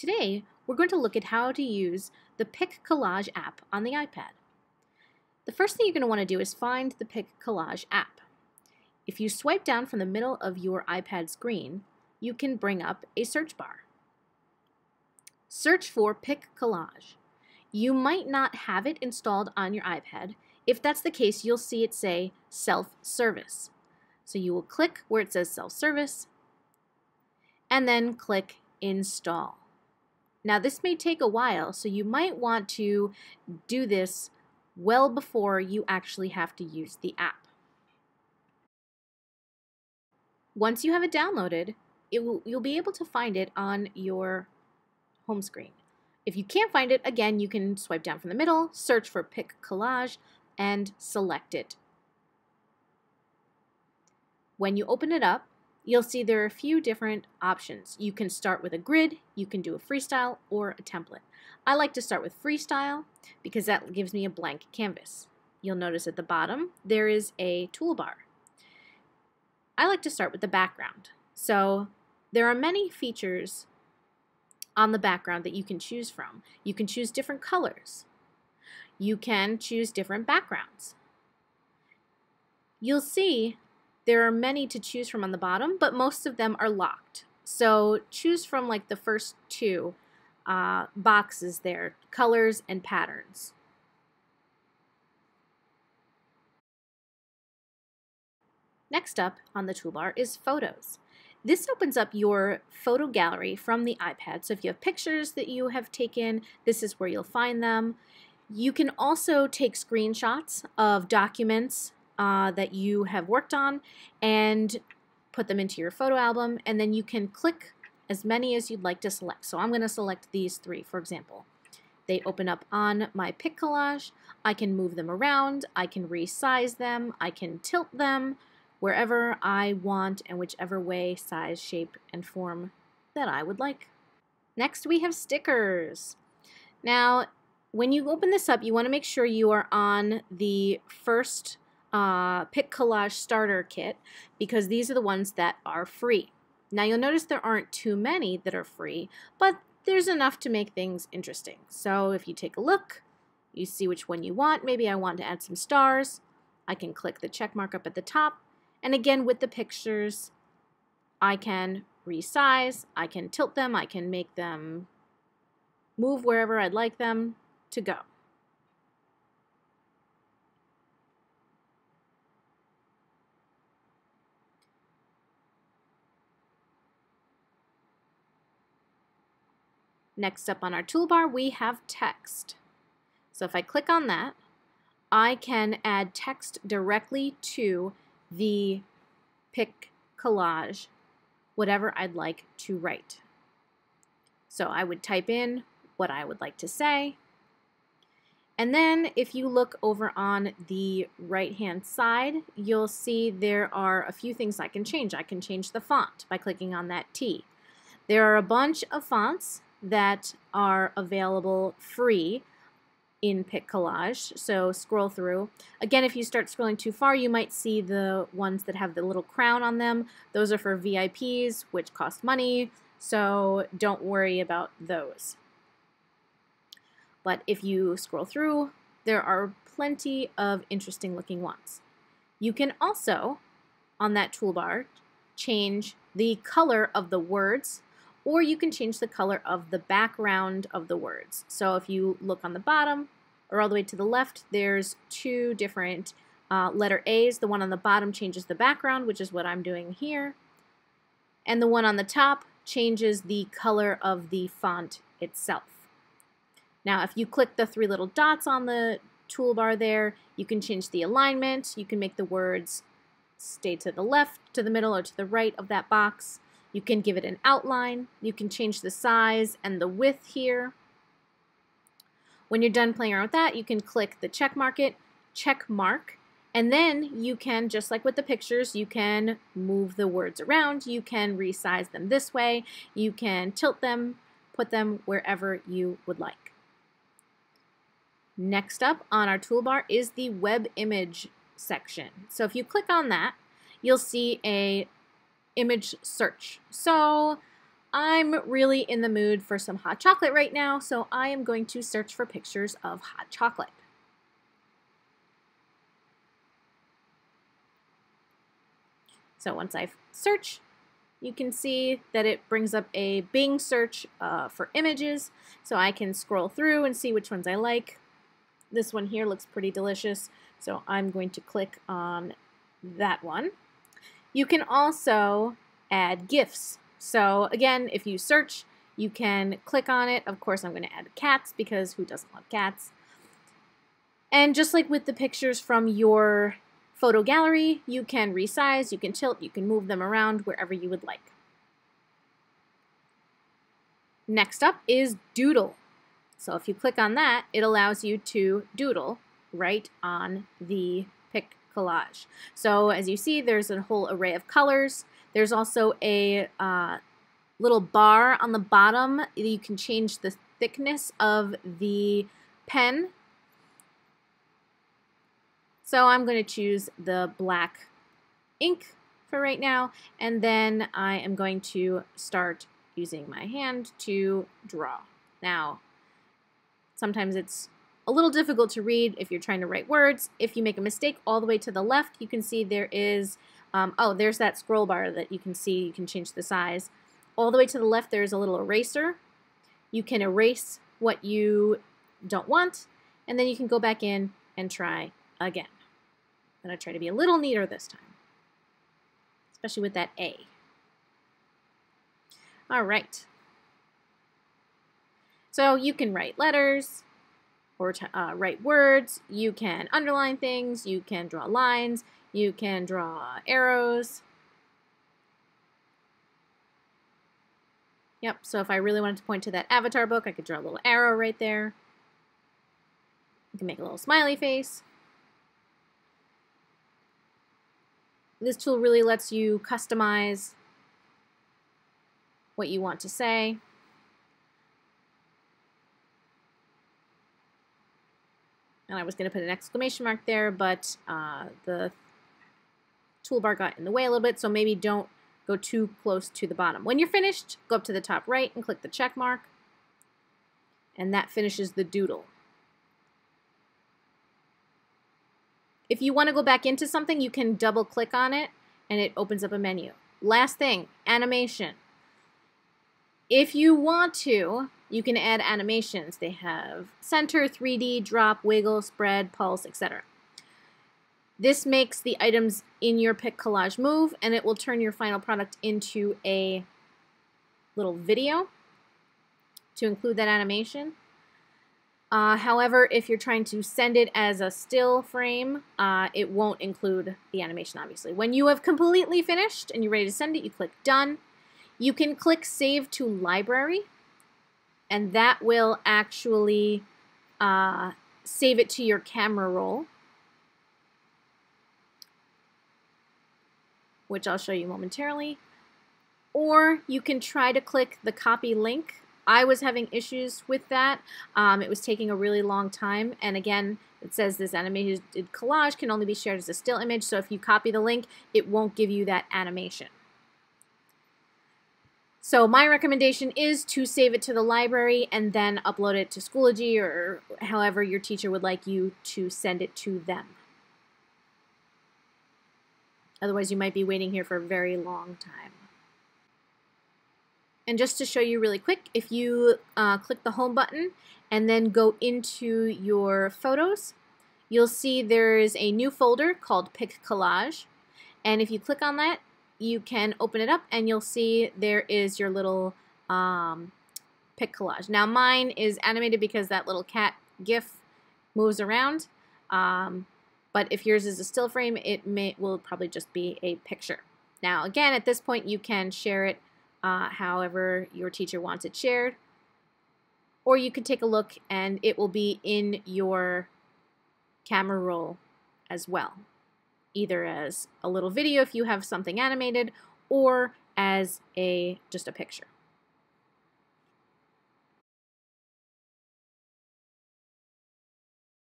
Today, we're going to look at how to use the Pic Collage app on the iPad. The first thing you're going to want to do is find the Pic Collage app. If you swipe down from the middle of your iPad screen, you can bring up a search bar. Search for Pic Collage. You might not have it installed on your iPad. If that's the case, you'll see it say self-service. So you will click where it says self-service and then click install. Now this may take a while, so you might want to do this well before you actually have to use the app. Once you have it downloaded, it will, you'll be able to find it on your home screen. If you can't find it, again, you can swipe down from the middle, search for Pic Collage, and select it. When you open it up, you'll see there are a few different options. You can start with a grid, you can do a freestyle, or a template. I like to start with freestyle because that gives me a blank canvas. You'll notice at the bottom there is a toolbar. I like to start with the background. So there are many features on the background that you can choose from. You can choose different colors. You can choose different backgrounds. You'll see there are many to choose from on the bottom, but most of them are locked. So choose from like the first two uh, boxes there, colors and patterns. Next up on the toolbar is Photos. This opens up your photo gallery from the iPad. So if you have pictures that you have taken, this is where you'll find them. You can also take screenshots of documents uh, that you have worked on and put them into your photo album and then you can click as many as you'd like to select. So I'm going to select these three for example. They open up on my pic collage. I can move them around. I can resize them. I can tilt them wherever I want and whichever way, size, shape, and form that I would like. Next we have stickers. Now when you open this up you want to make sure you are on the first uh, Pic Collage Starter Kit because these are the ones that are free. Now you'll notice there aren't too many that are free, but there's enough to make things interesting. So if you take a look, you see which one you want. Maybe I want to add some stars. I can click the check mark up at the top. And again, with the pictures, I can resize, I can tilt them, I can make them move wherever I'd like them to go. Next up on our toolbar, we have text. So if I click on that, I can add text directly to the pic collage, whatever I'd like to write. So I would type in what I would like to say. And then if you look over on the right hand side, you'll see there are a few things I can change. I can change the font by clicking on that T. There are a bunch of fonts that are available free in Pic Collage. So scroll through. Again, if you start scrolling too far, you might see the ones that have the little crown on them. Those are for VIPs, which cost money, so don't worry about those. But if you scroll through, there are plenty of interesting looking ones. You can also, on that toolbar, change the color of the words or you can change the color of the background of the words. So if you look on the bottom or all the way to the left, there's two different uh, letter A's. The one on the bottom changes the background, which is what I'm doing here. And the one on the top changes the color of the font itself. Now, if you click the three little dots on the toolbar there, you can change the alignment. You can make the words stay to the left, to the middle, or to the right of that box. You can give it an outline. You can change the size and the width here. When you're done playing around with that, you can click the check mark it, check mark, and then you can, just like with the pictures, you can move the words around. You can resize them this way. You can tilt them, put them wherever you would like. Next up on our toolbar is the web image section. So if you click on that, you'll see a image search. So I'm really in the mood for some hot chocolate right now, so I am going to search for pictures of hot chocolate. So once I search, you can see that it brings up a Bing search uh, for images, so I can scroll through and see which ones I like. This one here looks pretty delicious, so I'm going to click on that one. You can also add GIFs. So again, if you search, you can click on it. Of course, I'm going to add cats because who doesn't love cats? And just like with the pictures from your photo gallery, you can resize, you can tilt, you can move them around wherever you would like. Next up is Doodle. So if you click on that, it allows you to doodle right on the pic collage. So as you see, there's a whole array of colors. There's also a uh, little bar on the bottom. That you can change the thickness of the pen. So I'm going to choose the black ink for right now, and then I am going to start using my hand to draw. Now, sometimes it's a little difficult to read if you're trying to write words. If you make a mistake all the way to the left, you can see there is, um, oh, there's that scroll bar that you can see. You can change the size. All the way to the left, there's a little eraser. You can erase what you don't want, and then you can go back in and try again. I'm going to try to be a little neater this time, especially with that A. All right. So you can write letters, or uh, write words. You can underline things. You can draw lines. You can draw arrows. Yep, so if I really wanted to point to that avatar book, I could draw a little arrow right there. You can make a little smiley face. This tool really lets you customize what you want to say. And I was going to put an exclamation mark there, but uh, the toolbar got in the way a little bit, so maybe don't go too close to the bottom. When you're finished, go up to the top right and click the check mark, and that finishes the doodle. If you want to go back into something, you can double click on it and it opens up a menu. Last thing, animation. If you want to, you can add animations. They have center, 3D, drop, wiggle, spread, pulse, etc. This makes the items in your pic collage move and it will turn your final product into a little video to include that animation. Uh, however, if you're trying to send it as a still frame, uh, it won't include the animation, obviously. When you have completely finished and you're ready to send it, you click Done. You can click Save to Library, and that will actually uh, save it to your camera roll, which I'll show you momentarily. Or you can try to click the copy link. I was having issues with that. Um, it was taking a really long time. And again, it says this animated collage can only be shared as a still image. So if you copy the link, it won't give you that animation. So my recommendation is to save it to the library and then upload it to Schoology or however your teacher would like you to send it to them. Otherwise, you might be waiting here for a very long time. And just to show you really quick, if you uh, click the home button and then go into your photos, you'll see there's a new folder called Pic Collage. And if you click on that, you can open it up and you'll see there is your little um, pic collage. Now mine is animated because that little cat gif moves around. Um, but if yours is a still frame, it may will probably just be a picture. Now again, at this point you can share it uh, however your teacher wants it shared. Or you can take a look and it will be in your camera roll as well either as a little video if you have something animated or as a just a picture.